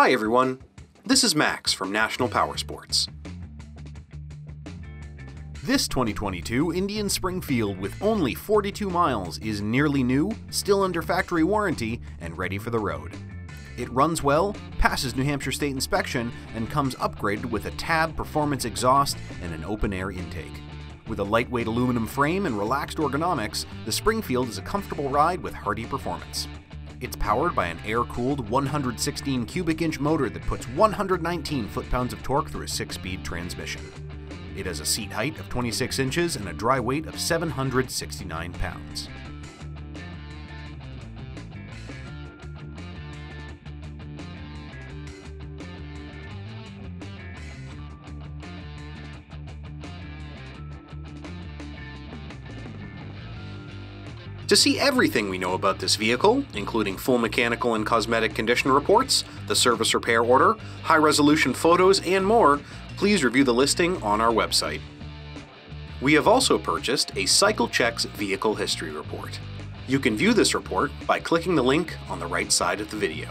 Hi everyone, this is Max from National Powersports. This 2022 Indian Springfield with only 42 miles is nearly new, still under factory warranty, and ready for the road. It runs well, passes New Hampshire State inspection, and comes upgraded with a Tab performance exhaust and an open air intake. With a lightweight aluminum frame and relaxed ergonomics, the Springfield is a comfortable ride with hearty performance. It's powered by an air-cooled 116 cubic inch motor that puts 119 foot-pounds of torque through a 6-speed transmission. It has a seat height of 26 inches and a dry weight of 769 pounds. To see everything we know about this vehicle, including full mechanical and cosmetic condition reports, the service repair order, high resolution photos, and more, please review the listing on our website. We have also purchased a CycleCheck's Vehicle History Report. You can view this report by clicking the link on the right side of the video.